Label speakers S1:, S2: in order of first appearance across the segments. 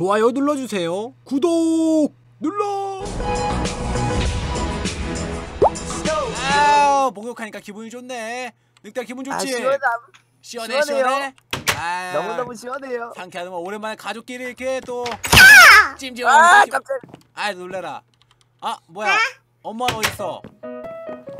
S1: 좋아요 눌러주세요. 구독 눌러. 아 목욕하니까 기분이 좋네. 늑대 기분 좋지?
S2: 아 시원함
S1: 시원해
S2: 시원해요.
S1: 시원해. 아
S2: 너무너무 시원해요
S1: 상쾌하더만 오랜만에 가족끼리 이렇게 또 찜찜.
S2: 아 깜짝
S1: 아 놀래라. 아 뭐야? 엄마가 어디 있어?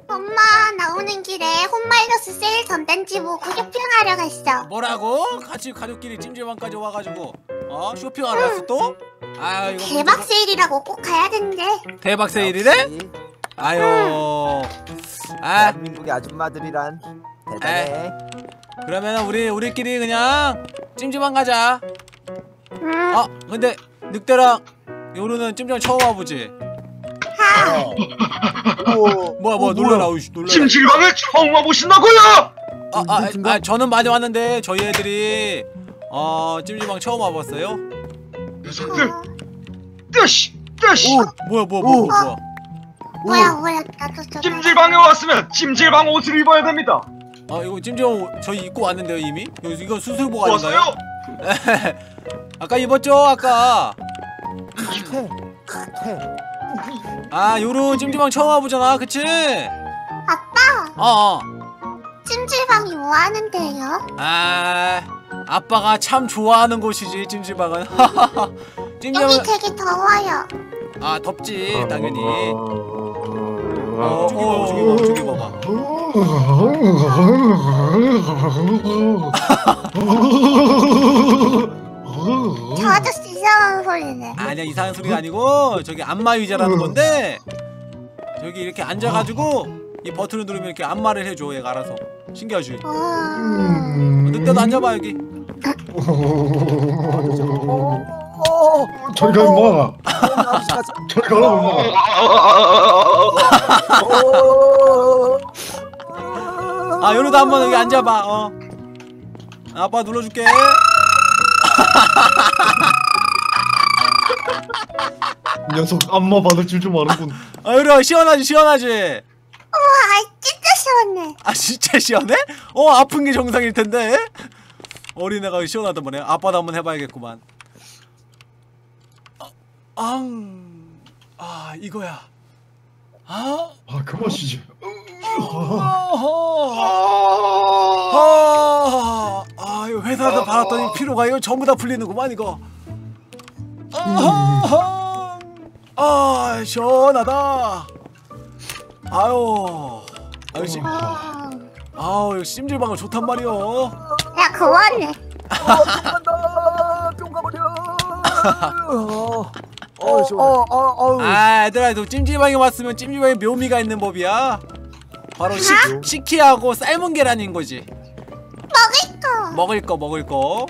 S3: 엄마 나오는 길에 홈마이너스 세일 전단지 보고 쇼핑하러 갔어.
S1: 뭐라고? 같이 가족끼리 찜질방까지 와가지고 어 쇼핑하러 왔어 또? 아 이거
S3: 대박
S1: 문제가-
S3: 세일이라고 꼭 가야 된대.
S1: 대박 세일이래? 아유 아
S2: 대한민국의 아줌마들이란 대단해
S1: 그러면 우리 우리끼리 그냥 찜질방 가자.
S3: 응.
S1: 아 근데 늑대랑 요루는 찜질방 처음 와보지?
S3: 하.
S2: 오,
S1: 뭐야 뭐야
S2: 어,
S1: 놀래라 우씨 놀래라.
S4: 찜질방에 처음 와보신다고요?
S1: 아, 아, 아 저는 많이 왔는데 저희 애들이 어 찜질방 처음 와봤어요.
S4: 녀석들 뜨시 뜨시
S1: 뭐야 뭐야 뭐야
S2: 오.
S1: 뭐야.
S3: 뭐야 뭐야 나도 좀.
S4: 찜질방에 왔으면 찜질방 옷을 입어야 됩니다
S1: 아 이거 찜질방 저희 입고 왔는데요 이미? 이거, 이거 수술복 아닌가요?
S4: 왔어요?
S1: 아까 입었죠 아까. 아 요루 찜질방 처음 와보잖아 그치?
S3: 아빠
S1: 어. 어.
S3: 찜질방이 뭐 하는데요?
S1: 아 아빠가 참 좋아하는 곳이지 찜질방은.
S3: 여기
S1: 찜질방
S3: 되게 더워요.
S1: 아 덥지 당연히. 어 저기 봐봐 저기 봐봐 저기 봐봐.
S3: 저 아저씨 이상한 소리네.
S1: 아니야 이상한 소리가 아니고 저기 안마 의자라는 건데 저기 이렇게 앉아가지고 이 버튼을 누르면 이렇게 안마를 해줘 얘가 알아서. 신기하지?
S3: 어.
S1: 어, 늑대도 앉아봐 여기.
S2: 오,
S5: 저리 가 임마. 저리 가라고 임마
S2: 오.
S1: 아 요루도 한번 여기 앉아봐 어 아빠 눌러줄게
S5: 이 녀석 안마 받을 줄 좀 아는군
S1: 아 요루 시원하지 시원하지
S3: 와 진짜 시원해.
S1: 아 진짜 시원해? 어 아픈 게 정상일 텐데 어린애가 말이야 아빠도 한번 해봐야겠구만 아, 앙. 아 이거야 아
S5: 아그 맛이지
S1: 아, 아, 이거 회사에서 받았더니 피로가 이거 전부 다 풀리는구만 이거. 아, 아, 시원하다. 아유, 아유, 심,
S3: 어.
S1: 아우, 찜질방은 좋단 말이오.
S3: 야 그만해.
S2: 어, 간다. 가버려. 어, 어, 어, 어, 어.
S1: 아, 얘들아, 너 찜질방에 왔으면 찜질방에 묘미가 있는 법이야. 바로 식, 식혜하고 삶은 계란인 거지.
S3: 먹을 거.
S1: 먹을 거, 먹을 거.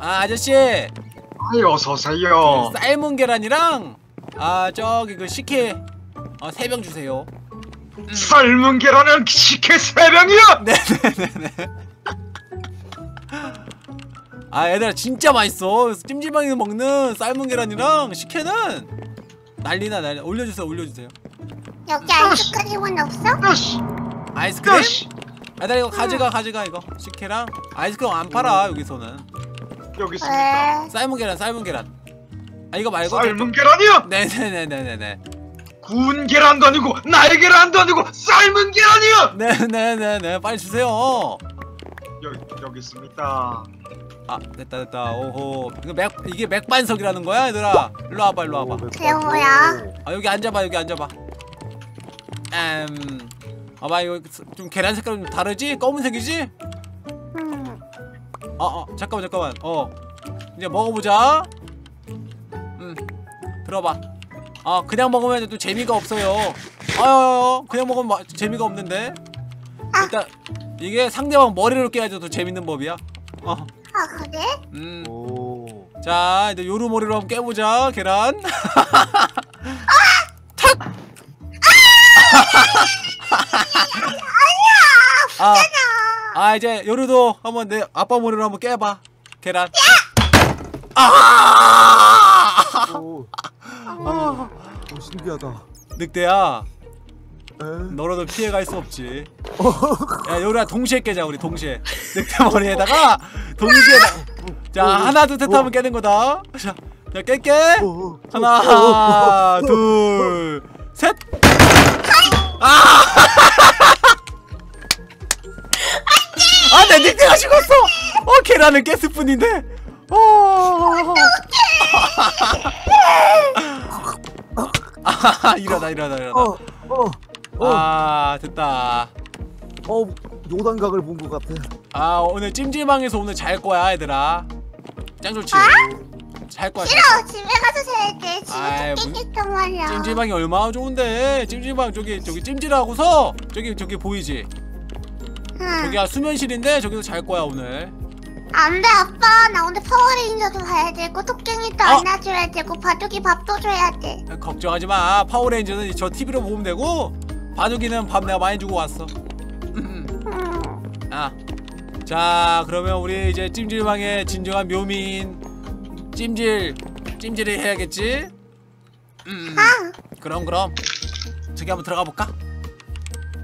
S1: 아, 아저씨,
S4: 아이 어서 오세요
S1: 그 삶은 계란이랑 아 저기 그 식혜 어, 세병 주세요.
S4: 삶은 계란은 식혜 세 병이야
S1: 네네네네. 아 얘들아 진짜 맛있어. 찜질방에서 먹는 삶은 계란이랑 식혜는 난리나 난리. 올려주세요 올려주세요.
S3: 여기 아이스크림은 없어?
S1: 아이스크림?
S4: 뜨시
S1: 얘들아 이거 가져가 가져가 이거 식혜랑 아이스크림 안 팔아 여기서는.
S4: 여기 있습니다
S3: 왜?
S1: 삶은 계란 삶은 계란. 아 이거 말고
S4: 삶은 계란이요?
S1: 네네네네네.
S4: 구운 계란도 아니고 날 계란도 아니고 삶은 계란이요?
S1: 네네네네 빨리 주세요.
S4: 여기 여기 있습니다.
S1: 아 됐다 됐다. 오호. 이거 맥 이게 맥반석이라는 거야 얘들아? 일로 와봐 일로 와봐.
S3: 뭐야?
S1: 아 여기 앉아봐 여기 앉아봐. 음 봐봐 이거 좀 계란 색깔 좀 다르지? 검은색이지?
S3: 음.
S1: 어, 어 잠깐만 잠깐만. 어. 이제 먹어보자. 음 들어봐. 아 그냥 먹으면 또 재미가 없어요. 아유 그냥 먹으면 마, 재미가 없는데? 일단 이게 상대방 머리를 깨야지 더 재밌는 법이야 어
S3: 아 그래?
S1: 음.
S2: 오.
S1: 자 이제 요루 머리로 한번 깨보자 계란 탁! 아, 아 이제 요루도 한번 내 아빠 머리로 한번 깨봐 계란 아!
S2: 오. 오, 신기하다.
S1: 늑대야
S2: 에?
S1: 너라도 피해갈 수 없지. 야 요루야 동시에 깨자 우리 동시에. 늑대 머리에다가 동시에 자 하나 둘셋 하면 깨는 거다. 자 자 깰게.
S2: 어, 어,
S1: 하나 둘셋. 아! 아, 내 닉네가 죽었어! 어, 계란을 깼을 뿐인데. 어. 아, 일어나, 일어나, 일어나.
S2: 어, 어, 어,
S1: 아, 됐다.
S2: 어, 요단각을 본 것 같아.
S1: 아, 오늘 찜질방에서 오늘 잘 거야, 얘들아. 짱 좋지? 잘 거야. 아
S3: 싫어 집에 가서 자야지
S1: 아이,
S3: 집에
S1: 문-
S3: 쫓기겠단 말이야
S1: 찜질방이 얼마나 좋은데 찜질방 저기 저기 찜질하고서 저기 저기 보이지
S3: 응.
S1: 저기가 수면실인데 저기서 잘 거야 오늘
S3: 안돼 아빠 나 오늘 파워레인저도 봐야 되고 토끼니도
S1: 어?
S3: 안아줘야 되고 바둑이 밥도 줘야 돼
S1: 걱정하지 마 파워레인저는 저 TV로 보면 되고 바둑이는 밥 내가 많이 주고 왔어
S3: 응.
S1: 아자 그러면 우리 이제 찜질방의 진정한 묘민 찜질 찜질을 해야겠지 음
S3: 아,
S1: 그럼 그럼 저기 한번 들어가 볼까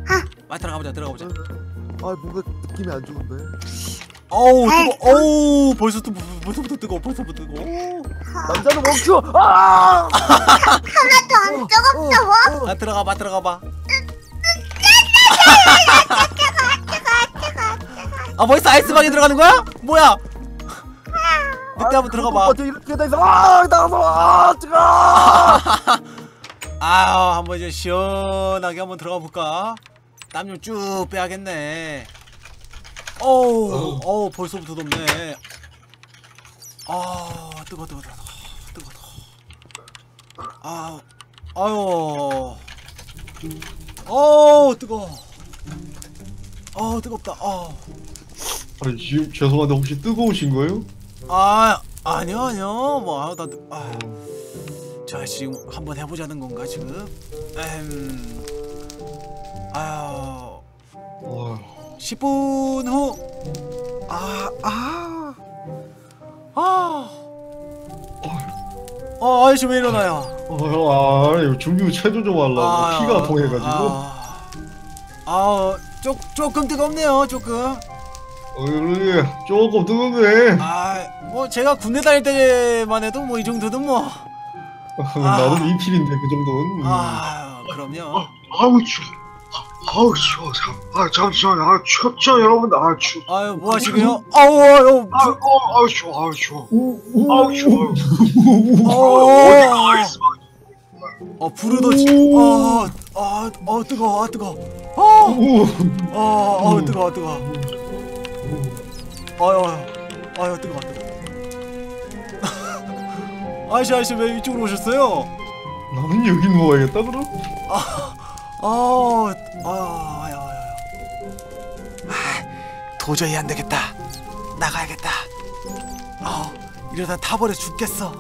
S3: 아.
S1: 빨리 들어가 보자 들어가 보자
S2: 아, 뭔가 느낌이 안 좋은데.
S1: 어우
S3: 아이,
S1: 뜨거 어우 벌써부터 벌써부터 뜨거 벌써부터 뜨거
S2: 남자는 멈춰. 아!
S3: 하나도 안 뜨겁다 뭐?
S2: 어,
S1: 아 들어가 봐 들어가 봐. 아 벌써 아이스방에 들어가는 거야? 뭐야? 그때 한번 들어가 봐.
S2: 오빠 이렇게 돼 있어. 아, 나가서 아, 뜨거.
S1: 아 한번 이제 시원하게 한번 들어가 볼까? 땀 좀 쭉 빼야겠네. 어우 어우 벌써부터 덥네. 아 뜨거 뜨거 뜨거 뜨거 뜨거. 아 아유. 어우 뜨거. 어 뜨겁다. 어.
S5: 아니 지금 죄송한데 혹시 뜨거우신 거예요?
S1: 아 아니요 아니요 뭐 아유 나 아. 자 지금 한번 해보자는 건가 지금? 음 아유
S5: 아,
S1: 10분 후 아, 아, 아, 아, 아저씨 왜 일어나요?
S5: 아, 아, 준비 체조 좀 하려고
S1: 아,
S5: 피가 통해가지고
S1: 아, 아, 조, 조금 뜨겁네요, 조금.
S5: 어, 그러게 조금 뜨거운데
S1: 아, 뭐 제가 군대 다닐 때만 해도 뭐 이 정도는 뭐,
S5: 나도 인필인데 그 정도는.
S1: 아, 그럼요.
S4: 아우 추워. 아우 추워. 참, 아 잠시만요 아 춥죠 여러분 아 추워
S1: 아유, 뭐 하시게요? 아우, 아유,
S4: 아, 어, 아우 추워 아우 추워.
S5: 오,
S4: 아우 추워.
S1: 어,
S4: 아이스방
S1: 어, 불을 지 어, 아, 어, 뜨거, 아, 뜨거, 어,
S5: 오,
S1: 어, 어, 뜨거, 뜨거. 아유, 아유, 뜨거, 뜨거. 아저씨, 아저씨 왜 이쪽으로 오셨어요?
S5: 나는 여기 누워야겠다 그럼?
S1: 아, 아, 아, 아유, 아유. 아, 도저히 안 되겠다. 나가야겠다. 아, 이러다 타버려 죽겠어.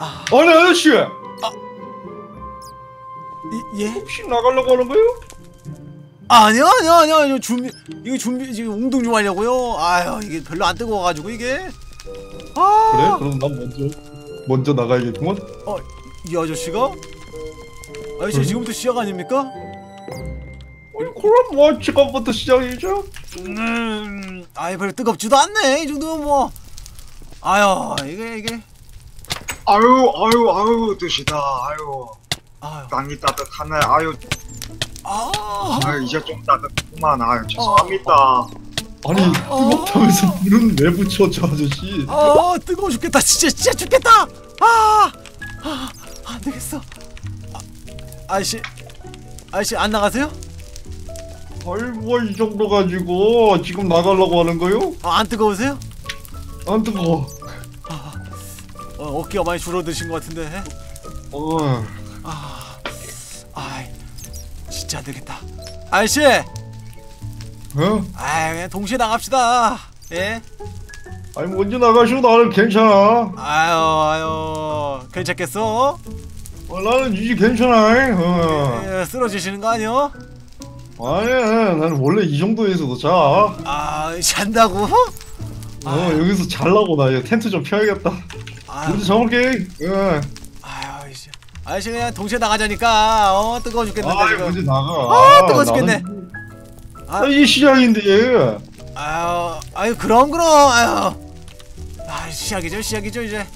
S1: 아,
S5: 아니 아저씨
S1: 이, 예?
S5: 혹시 나가려고 하는 거예요?
S1: 아니요, 아니요, 아니요, 아니요. 준비, 이거 준비 지금 운동 좀 하려고요. 아유, 이게 별로 안 뜨거워가지고 이게.
S5: 그래?
S1: 아,
S5: 그럼 난 먼저 먼저 나가야겠구만
S1: 이 아저씨가? 아저씨
S5: 응?
S1: 지금부터 시작 아닙니까?
S5: 아니, 그럼 뭐 지금부터 시작이죠?
S1: 음, 아이 별로 뜨겁지도 않네. 이 정도면 뭐. 아유, 이게 이게.
S4: 아유 아유 아유 뜻이다 아유
S1: 아유,
S4: 땅이 따뜻하네 아유
S1: 아,
S4: 아유 이제 좀 따뜻구만 아유 죄송합니다
S5: 아니 뜨겁다면서 불은 왜 붙여 저 아저씨
S1: 아, 뜨거워 죽겠다. 진짜 진짜 죽겠다. 아, 아, 안 되겠어. 아, 아저씨, 아저씨 안 나가세요?
S5: 아이 뭐이 정도 가지고 지금 나가려고 하는 거요?
S1: 아, 안 뜨거우세요?
S5: 안 뜨거워
S1: 어, 어깨가 많이 줄어드신 것 같은데.
S5: 어
S1: 아, 진짜 안 되겠다. 아저씨,
S5: 어?
S1: 아, 그냥 동시에 나갑시다. 예?
S5: 아니 먼저 나가시고 나는 괜찮아
S1: 아유, 아유, 괜찮겠어?
S5: 어, 나는 이제 괜찮아 어.
S1: 예, 쓰러지시는 거 아니요?
S5: 아니야 나는 원래 이 정도에서도 자
S1: 아, 잔다고?
S5: 어, 여기서 잘라고 나 이제 텐트 좀 펴야겠다
S1: 아유,
S5: 먼저 잡을게 어.
S1: 아저씨 그냥 동시에 나가자니까. 어, 뜨거워 죽겠는데
S5: 아이
S1: 지금.
S5: 먼저 나가
S1: 아, 뜨거워 죽겠네.
S5: 아, 이 시작인데
S1: 아유, 아유, 그럼 그럼. 아유. 아, 시작이죠, 시작이죠 이제.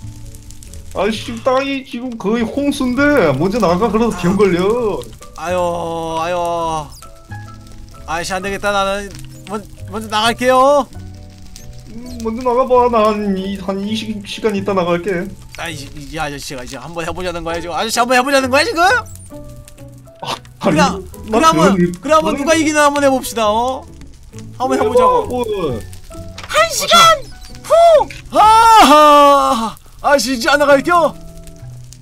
S5: 아씨 땅이 지금 거의 홍수인데 먼저 나가 그래도 병 걸려.
S1: 아유 아유 아이씨 안되겠다 나는 먼, 먼저 나갈게요
S5: 음, 먼저 나가봐. 나한한 20, 시간 있다 나갈게.
S1: 아 이 이, 이 아저씨가 이제 한번 해보자는 거야 지금 아저씨 한번 해보자는 거야 지금?
S5: 나
S1: 그러면
S5: 그런 일-
S1: 그러면
S5: 그런
S1: 누가 이기나 한번 해봅시다 어? 한번 해보자고
S5: 뭐.
S1: 한 시간 후! 아하 아저씨 이제 안 나갈겨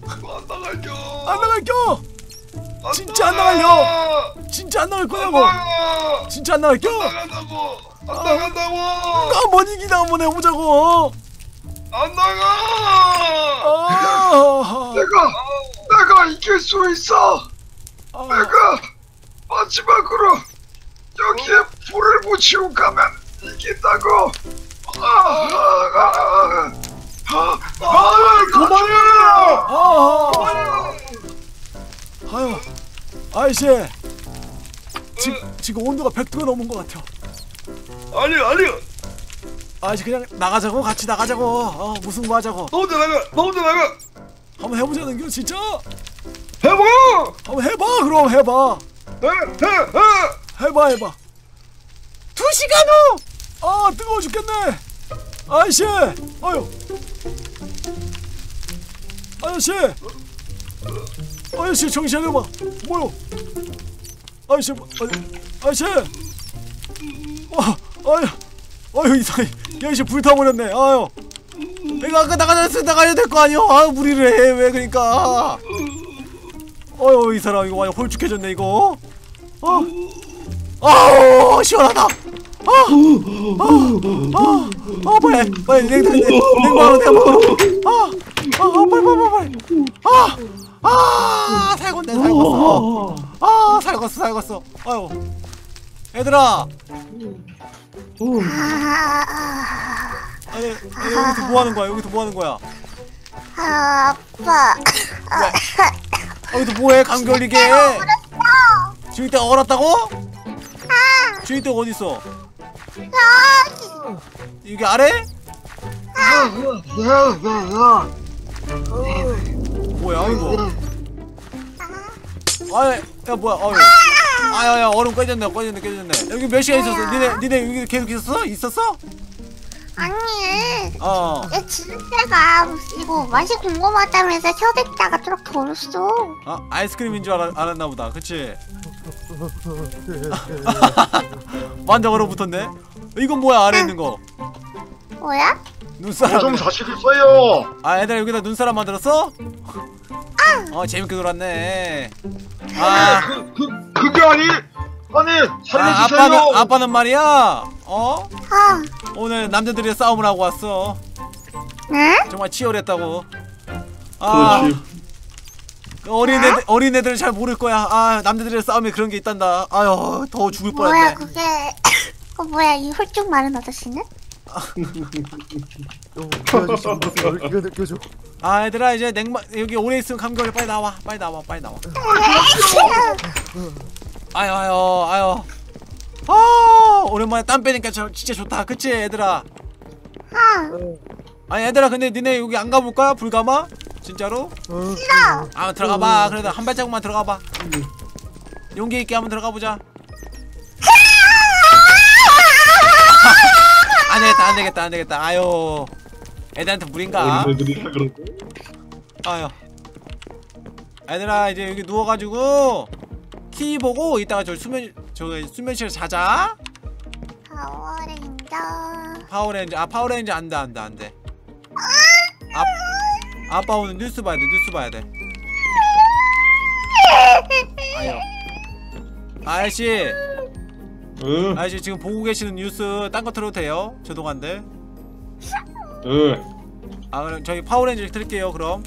S5: 안 나갈겨.
S1: 안 나갈겨 진짜 안 나갈려 진짜 안 나갈 거냐고
S5: 나가.
S1: 진짜 안
S5: 나간다고. 안 나간다고.
S1: 한번 이기나 한번 해보자고
S5: 안 나가.
S1: 아,
S4: 내가 내가 이길 수 있어.
S1: 아,
S4: 내가 마지막으로 여기에 불을 붙이고 가면 이긴다고. 아, 아, 아, 아, 아, 아,
S5: 그만해.
S1: 아, 아유, 아이씨, 지금 지금 온도가 100도가 넘은 것 같아.
S5: 아니 아니.
S1: 아이씨 그냥 나가자고 같이 나가자고. 어, 무승부하자고.
S5: 너 혼자 나가. 너 혼자 나가.
S1: 한번 해보자는 겨 진짜.
S5: 해봐.
S1: 한번 해봐 그럼 해봐.
S5: 해, 해, 해.
S1: 해봐 해봐. 두 시간 후. 아 뜨거워 죽겠네. 아이씨, 아유, 아저씨, 아저씨 정신 차려봐. 뭐요? 아저씨, 뭐- 아, 아저씨, 아, 아유, 아유 이상해. 야이씨 불타버렸네. 아유, 내가 아까 나가자 나가야 될 거 아니야? 아 무리를 해 왜 그러니까? 어휴 이 사람 이거 완전 홀쭉해졌네 이거. 어, 아우 시원하다. 아, 아, 아, 아 빨리 빨리 냉냉 냉방으로 냉방으로. 아, 아, 아 빨리 빨리 빨리. 아, 아 살겄네 살겄어. 아 살겄어 살겄어. 아유, 얘들아. 아니, 아니 여기서 뭐 하는 거야? 여기서 뭐 하는 거야?
S3: 아, 아빠.
S1: 여기서 뭐해? 감기 걸리게. 주인 때 얼었다고? 주인 때 어디 있어? 여기 아래? 뭐야 이거? 아야 야 뭐야 어휴 아야야 얼음 꺼졌네 꺼졌네 꺼졌네 여기 몇 시간 있었어? 니네 니네 여기 계속 있었어? 있었어?
S3: 아니,
S1: 어
S3: 얘 진짜가 이거 맛이 궁금하다면서 켜댔다가 저렇게 얼었어.
S1: 아, 아이스크림인 줄 알아, 알았나 보다 그치? 완전 얼어붙었네 이건 뭐야 아래 있는 거
S3: 뭐야?
S1: 눈사람
S4: 고정 사실 있어요.
S1: 아 얘들아 여기다 눈사람 만들었어? 어 재밌게 놀았네 아,
S4: 그, 그 그게 아니 아니
S1: 아
S4: 살려주세요.
S1: 아빠는 아빠는 말이야 어?
S3: 아,
S1: 오늘 남자들이 싸움을 하고 왔어
S3: 응?
S1: 정말 치열했다고 아
S5: 그렇지.
S1: 어린애들 어린애들은 잘 모를 거야 아 남자들의 싸움에 그런 게 있단다 아유 더워 죽을
S3: 뭐야
S1: 뻔했네
S3: 그게? 그 뭐야 이 홀쭉 마른 아저씨는?
S2: 어, 그 이거 느껴줘.
S1: 아 얘들아 이제 냉만 여기 오래 있으면 감기 걸려 빨리 나와 빨리 나와 빨리 나와 아유 아유 아유. 아 오랜만에 땀 빼니까 저, 진짜 좋다. 그치 얘들아?
S3: 아,
S1: 아니 얘들아 근데 니네 여기 안 가볼까? 불가마 진짜로?
S2: 어,
S1: 아 들어가봐. 그래도 한 발자국만 들어가봐. 용기 있게 한번 들어가보자. 안되겠다 안되겠다 안되겠다. 아유. 애들한테
S5: 다 그러고.
S1: 아유. 얘들아 이제 여기 누워가지고 TV 보고 이따가 저 수면 저 수면실에 자자.
S3: 파워레인저.
S1: 파워레인저 아 파워레인저 안돼 안돼 안돼. 아, 아빠 오늘 뉴스 봐야 돼 뉴스 봐야 돼. 아유 아저씨.
S5: 응,
S1: 아저씨 지금 보고 계시는 뉴스 딴 거 틀어도 돼요? 죄송한데.
S5: 응,
S1: 아 그럼 저희 파워레인저 틀게요 그럼.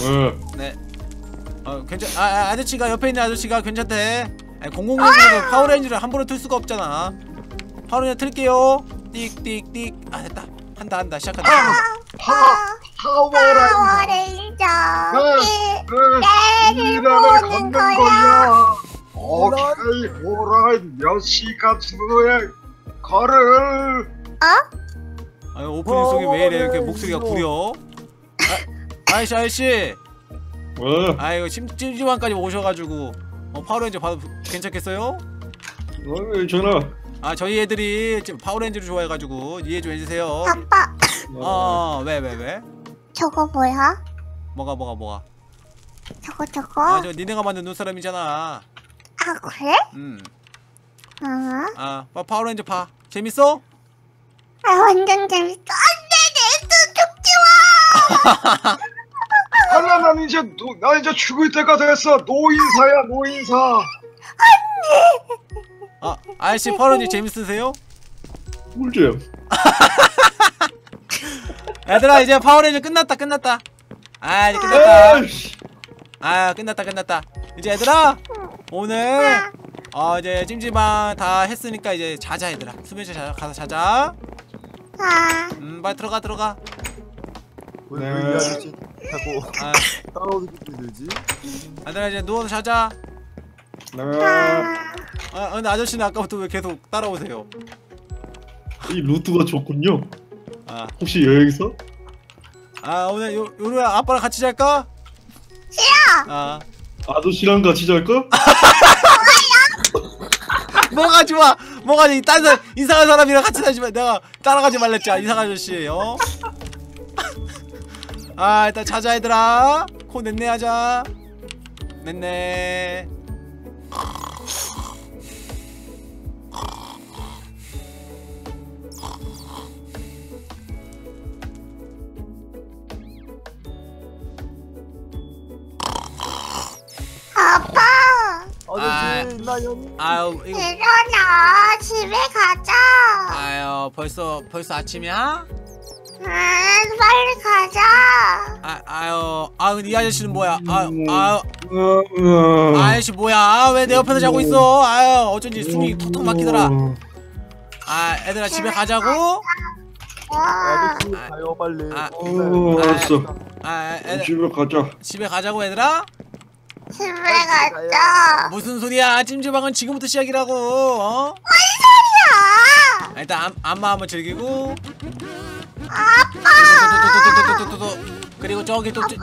S5: 응.
S1: 네. 어 괜찮. 아, 아 아저씨가 옆에 있는 아저씨가 괜찮대. 아니 공공장소는 파워레인저를 함부로 틀 수가 없잖아. 파워레인저 틀게요. 띡띡띡. 아 됐다. 한다 한다 시작한다.
S4: 파 파워라인
S3: 파워레인저.
S4: 네.
S3: 그
S4: 이라를
S3: 보는 거야.
S4: 거야. 오케이 호라인 몇 시간 후에 걸을
S3: 어?
S1: 아유 오프닝 속이 왜 이래 이렇게 목소리가 구려? 아저씨 아저씨
S5: 왜?
S1: 아이고 찜, 찜질방까지 오셔가지고 어, 파워레인저 봐도 괜찮겠어요?
S5: 왜 전화?
S1: 아 저희 애들이 지금 파워레인저를 좋아해가지고 이해 좀 해주세요
S3: 아빠
S1: 어 왜 왜 왜?
S3: 저거 뭐야?
S1: 뭐가 뭐가 뭐가
S3: 저거 저거?
S1: 아저 니네가 만든 눈사람이잖아
S3: 아 그래?
S1: 음.
S3: 응.
S1: 아 파- 파워레인저 봐 재밌어?
S3: 아 완전 재밌어. 안돼 내또 죽지 마.
S4: 아니야. 난 이제 노, 나 이제 죽을 때가 됐어. 노인사야 노인사.
S1: 아 아저씨 파워레인저 재밌으세요?
S5: 꿀잼.
S1: 얘들아 이제 파워레인저 끝났다 끝났다. 아 이제 끝났다. 아 끝났다 끝났다. 이제 얘들아 오늘 어 이제 찜질방 다 했으니까 이제 자자 얘들아. 수면실 자, 가서 자자.
S3: 아.
S1: 음 빨리 들어가 들어가.
S5: 네.
S2: 자꾸
S1: 아
S2: 따라오는 게 들지?
S1: 얘들아 이제 누워서 자자
S5: 네.
S3: 아.
S1: 아 근데 아저씨는 아까부터 왜 계속 따라오세요
S5: 이 루트가 좋군요.
S1: 아,
S5: 혹시 여행서?
S1: 아 오늘 요, 요루야 아빠랑 같이 잘까?
S3: 싫어.
S1: 아
S5: 아저씨랑 같이 잘까?
S1: 뭐가 좋아 뭐가 이 딴 사람 이상한 사람이랑 같이 다니지 마 내가 따라가지 말랬지 이상한 아저씨 어? 아 일단 자자 얘들아 코 넷내 하자
S3: 아빠
S2: 나 연.
S1: 아유 이거
S3: 일어나 집에 가자.
S1: 아유 벌써 벌써 아침이야?
S3: 응 빨리 가자.
S1: 아 아유 아 근데 이 아저씨는 뭐야 아유 아유
S5: 어, 어.
S1: 아저씨 뭐야 왜내 옆에서 자고 있어 아유 어쩐지 숨이 턱턱 막히더라 아 애들아 집에 가자고
S3: 어.
S2: 아저씨 가요 빨리.
S1: 아.
S5: 어, 알았어.
S1: 아 애들
S5: 집에 가자.
S1: 집에 가자고 얘들아
S3: 집에 가자.
S1: 무슨 소리야 찜질방은 지금부터 시작이라고 어?
S3: 야.
S1: 아, 일단 안, 안마 한번 즐기고
S3: 아빠.
S1: 그리고 저기 또 저,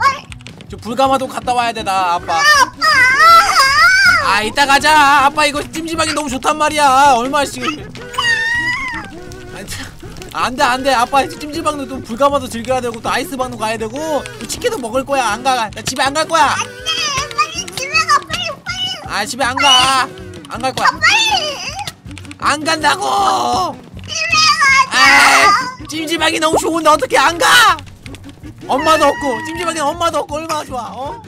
S1: 저 불가마도 갔다 와야 돼 나 아빠. 아 이따 가자. 아빠 이거 찜찜하게 너무 좋단 말이야. 얼마씩 안돼 안돼. 아빠 찜질방도 또 불가마도 즐겨야 되고 또 아이스방도 가야 되고 또 치킨도 먹을 거야. 안가. 나 집에 안 갈 거야.
S3: 안돼. 빨리 집에 가. 빨리 빨리.
S1: 아 집에 안 가 안 갈 거야. 빨안 간다고! 집에 가자. 아, 찜질방이 너무 좋은데 어떻게 안가? 엄마도 없고 찜질방에 엄마도 없고 얼마나 좋아 어?